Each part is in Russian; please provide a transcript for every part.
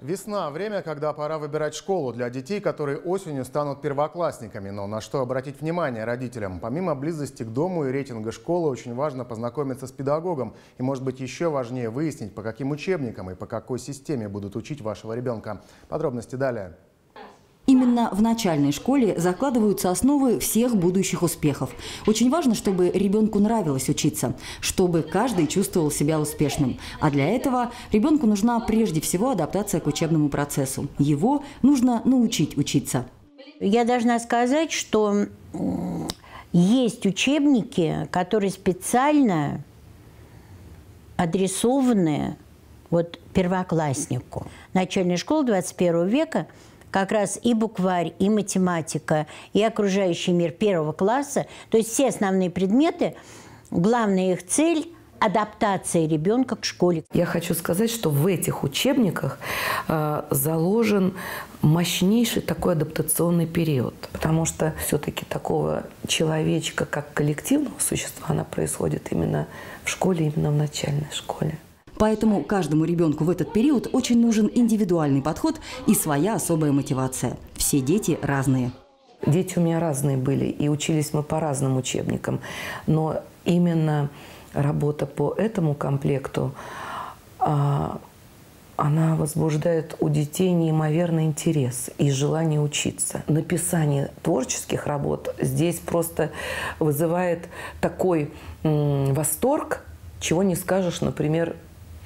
Весна – время, когда пора выбирать школу для детей, которые осенью станут первоклассниками. Но на что обратить внимание родителям? Помимо близости к дому и рейтинга школы, очень важно познакомиться с педагогом. И, может быть, еще важнее выяснить, по каким учебникам и по какой системе будут учить вашего ребенка. Подробности далее. Именно в начальной школе закладываются основы всех будущих успехов. Очень важно, чтобы ребенку нравилось учиться, чтобы каждый чувствовал себя успешным. А для этого ребенку нужна прежде всего адаптация к учебному процессу. Его нужно научить учиться. Я должна сказать, что есть учебники, которые специально адресованы вот первокласснику. Начальная школа 21 века – как раз и букварь, и математика, и окружающий мир первого класса. То есть все основные предметы, главная их цель – адаптация ребенка к школе. Я хочу сказать, что в этих учебниках э, заложен мощнейший такой адаптационный период, потому что все-таки такого человечка, как коллективного существа, она происходит именно в школе, именно в начальной школе. Поэтому каждому ребенку в этот период очень нужен индивидуальный подход и своя особая мотивация. Все дети разные. Дети у меня разные были, и учились мы по разным учебникам. Но именно работа по этому комплекту, а, она возбуждает у детей неимоверный интерес и желание учиться. Написание творческих работ здесь просто вызывает такой восторг, чего не скажешь, например,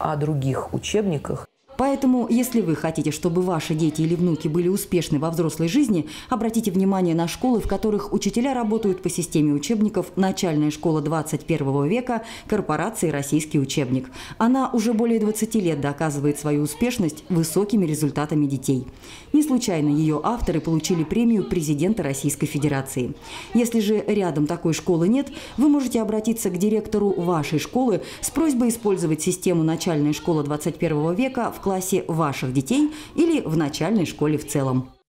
о других учебниках. Поэтому, если вы хотите, чтобы ваши дети или внуки были успешны во взрослой жизни, обратите внимание на школы, в которых учителя работают по системе учебников «Начальная школа 21 века» корпорации «Российский учебник». Она уже более 20 лет доказывает свою успешность высокими результатами детей. Не случайно ее авторы получили премию президента Российской Федерации. Если же рядом такой школы нет, вы можете обратиться к директору вашей школы с просьбой использовать систему «Начальная школа 21 века» в классе ваших детей или в начальной школе в целом.